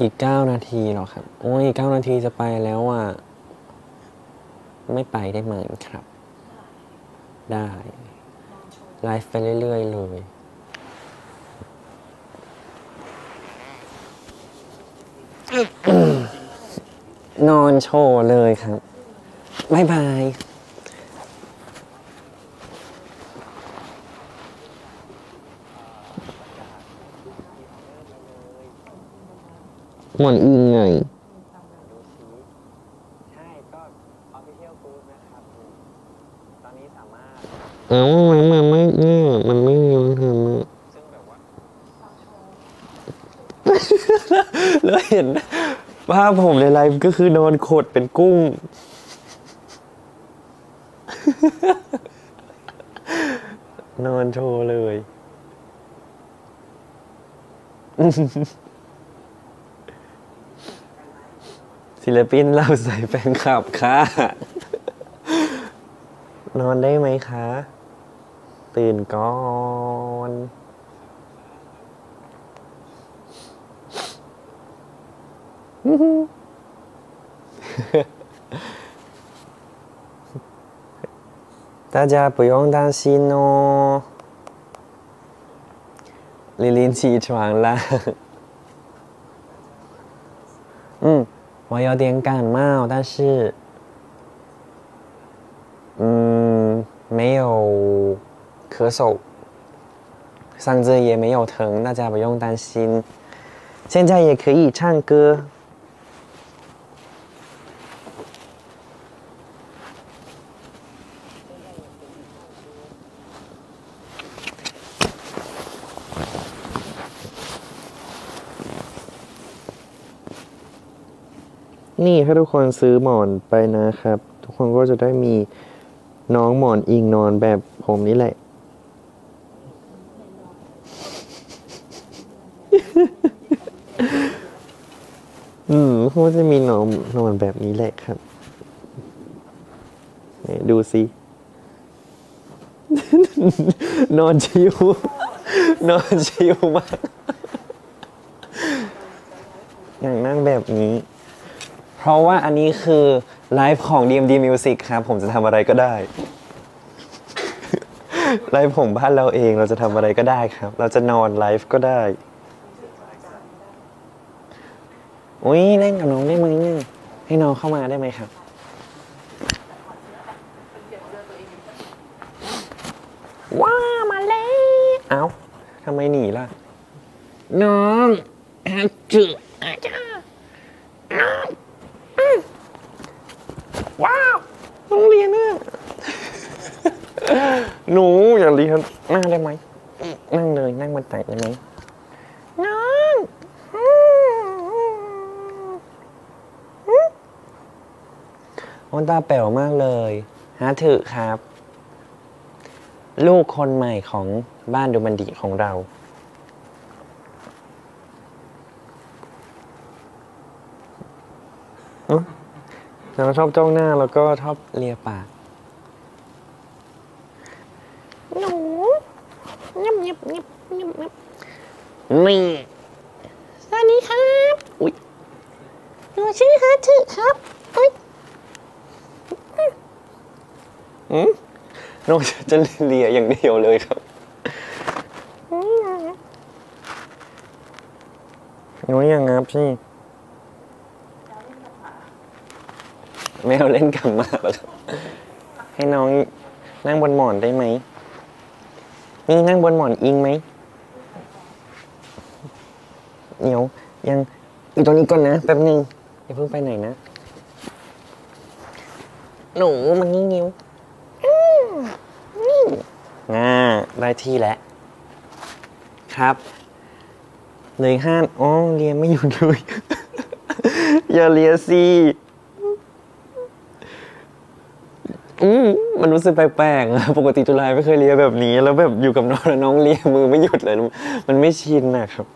อีกเก้านาทีเหรอครับ โอ้ยอีกเก้านาทีจะไปแล้วอะ ไม่ไปได้ไหมครับ ได้ไลฟ์ไปเรื่อยๆเลยนอนโชว์เลยครับบายบาย มอนอิงไงใช่ก็ Official Group นะครับ ตอนนี้สามารถ เอ้ามันมันไม่เนี่ยมันไม่มีมันทำอะซึ่งแบบว่า แล้วเห็นภาพผมในไลฟ์ก็คือนอนขดเป็นกุ้ง นอนโชว์เลย ศิลปินเราใส่แฟนคลับค่ะ นอนได้ไหมคะ ตื่นก่อน 大家不用担心哦。玲玲起床啦。嗯， 我有点感冒，但是，嗯，没有咳嗽，嗓子也没有疼，大家不用担心。现在也可以唱歌。 นี่ถ้าทุกคนซื้อหมอนไปนะครับ ทุกคนก็จะได้มีน้องหมอนอิงนอนแบบผมนี่แหละ อืมก็จะมีนองนอนแบบนี้แหละครับนี่ดูสิ นอนชิวนอนชิวมาก อย่างนั่งแบบนี้ เพราะว่าอันนี้คือไลฟ์ของ DMD Music ครับ ผมจะทำอะไรก็ได้ ไลฟ์ผมบ้านเราเองเราจะทำอะไรก็ได้ครับ เราจะนอนไลฟ์ก็ได้อุ้ยเล่นกับน้องได้ไหมเนี่ยให้น้องเข้ามาได้ไหมครับว้ามาแล้วเอ้าทำไมหนีล่ะ น้องอจืออาจารย์น้อง ว้าวโรงเรียนเนี่ยหนูอย่าเรียนนั่งได้ไหมนั่งเลยนั่งบนตักได้ไหมน้องอืมอืมโอนตาแป๋วมากเลยฮาถือครับ ลูกคนใหม่ของบ้านดูมันดีของเรา น้องชอบจ้องหน้าแล้วก็ชอบเลียปาก หนูยิบยิบยิบยิบยิบนี่สวัสดีครับ อุ๊ยหนูชื่อฮัทถึครับ อุ๊ยอืมน้องจะเลียอย่างเดียวเลยครับนี่นะน้องยังงับพี่ แมวเล่นกับมาแล้วให้น้องนั่งบนหมอนได้ไหม นี่นั่งบนหมอนอิงไหมเดี๋ยวยังอยู่ตรงนี้ก่อนนะแป๊บนึงอย่าเพิ่งไปไหนนะ หนูมันนี่นิ้วนี่ง่าได้ที่แล้ว ครับเลยห้าอ๋อเรียนไม่หยุดเลย อย่าเรียนสิ อืมมันรู้สึกแปลกๆอะปกติจุฬาไม่เคยเรียแบบนี้ แล้วแบบอยู่กับน้องแล้วน้องเรียมือไม่หยุดเลย มันไม่ชินนะครับ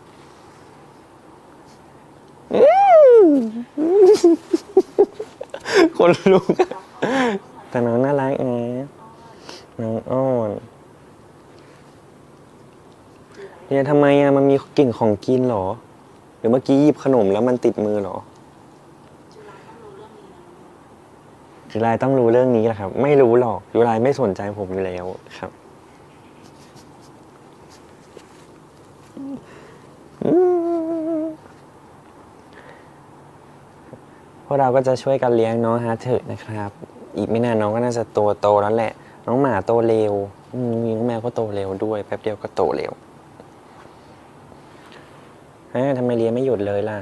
อืมคนลุกแต่น้องน่ารักนะน้องอ้อนเนี่ยทำไมอะมันมีกลิ่นของกินเหรอ หรือเมื่อกี้หยิบขนมแล้วมันติดมือเหรอ จุฬาต้องรู้เรื่องนี้แหละครับ ไม่รู้หรอกจุฬาไม่สนใจผมอยู่แล้วครับพวกเราก็จะช่วยกันเลี้ยงน้องฮาร์เถิดนะครับ อีกไม่นานน้องก็น่าจะตัวโตแล้วแหละ น้องหมาโตเร็วอืมน้องแมวก็โตเร็วด้วยแป๊บเดียวก็โตเร็วเอ้ยทำไมเรียนไม่หยุดเลยล่ะ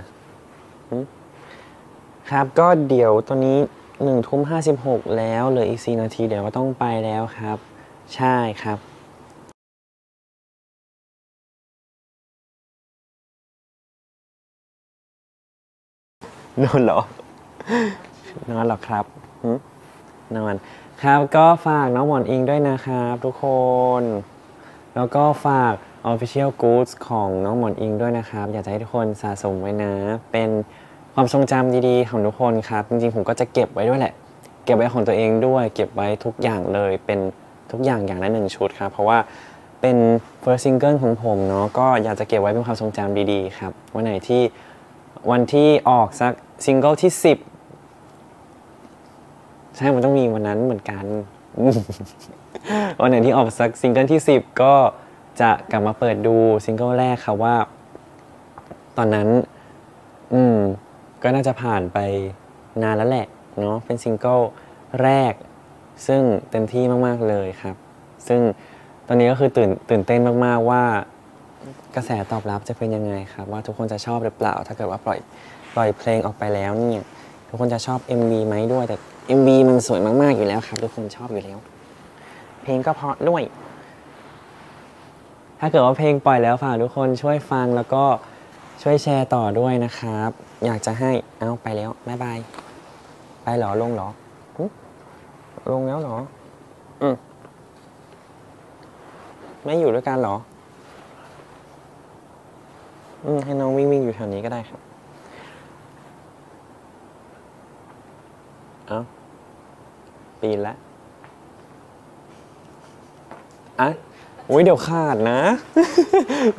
ครับก็เดี๋ยวตอนนี้ หนึ่งทุ่มห้าสิบหกแล้วเหลืออีกสี่นาทีเดี๋ยวก็ต้องไปแล้วครับ ใช่ครับนอนเหรอ นอนเหรอครับนอนครับก็ฝากน้องหมอนอิงด้วยนะครับทุกคน แล้วก็ฝาก Official Goods ของน้องหมอนอิงด้วยนะครับ อยากจะให้ทุกคนสะสมไว้นะ เป็น ความทรงจำดีๆ ของทุกคนครับจริงๆผมก็จะเก็บไว้ด้วยแหละ เก็บไว้ของตัวเองด้วย เก็บไว้ทุกอย่างเลยเป็นทุกอย่างอย่างละหนึ่งชุดครับ เพราะว่าเป็น first single ของผมเนาะก็อยากจะเก็บไว้เป็นความทรงจำดีๆ ครับ วันไหนที่วันที่ออกสักซิงเกิลที่ 10 ใช่มันต้องมีวันนั้นเหมือนกัน วันไหนที่ออกสักซิงเกิลที่ 10 ก็จะกลับมาเปิดดูซิงเกิลแรกค่ะว่า ตอนนั้น อืม ก็น่าจะผ่านไปนานแล้วแหละเนาะเป็นซิงเกิลแรก ซึ่งเต็มที่มาก ๆ เลยครับ ซึ่งตอนนี้ก็คือตื่นตื่นเต้นมาก ๆ ว่ากระแสตอบรับจะเป็นยังไงครับ ว่าทุกคนจะชอบหรือเปล่า ถ้าเกิดว่าปล่อยปล่อยเพลงออกไปแล้วเนี่ยทุกคนจะชอบ MV ไหมด้วยแต่ MV มันสวยมากๆอยู่แล้วครับ ทุกคนชอบอยู่แล้ว เพลงก็เพราะด้วย ถ้าเกิดว่าเพลงปล่อยแล้วฝากทุกคนช่วยฟังแล้วก็ ช่วยแชร์ต่อด้วยนะครับ อยากจะให้เอาไปแล้วบ๊ายบายไปหรอลงหรอลงแล้วหรอ อืมไม่อยู่ด้วยกันหรอ อืมให้น้องวิ่งวิ่งอยู่แถวนี้ก็ได้ครับ เอาปีนล้วอะอุ้ยเดี๋ยวขาดนะ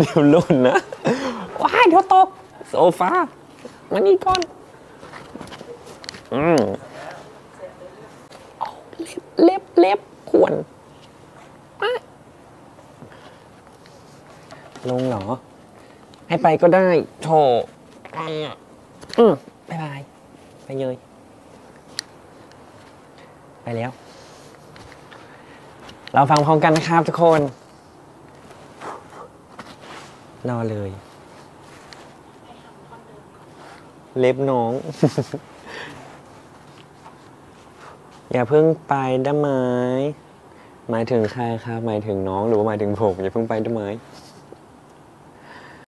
เดี๋ยวหล่นนะ เดี๋ยวตกโซฟามานี่ก่อน อืมเอาเล็บเล็บขวนอะลงเหรอ ให้ไปก็ได้โถอืมบายบาย ไปเลย ไปแล้ว เราฟังพร้อมกันนะครับทุกคนรอเลย เล็บน้อง อย่าเพิ่งไปได้ไหมหมายถึงใครครับ หมายถึงน้องหรือว่าหมายถึงผม อย่าเพิ่งไปได้ไหม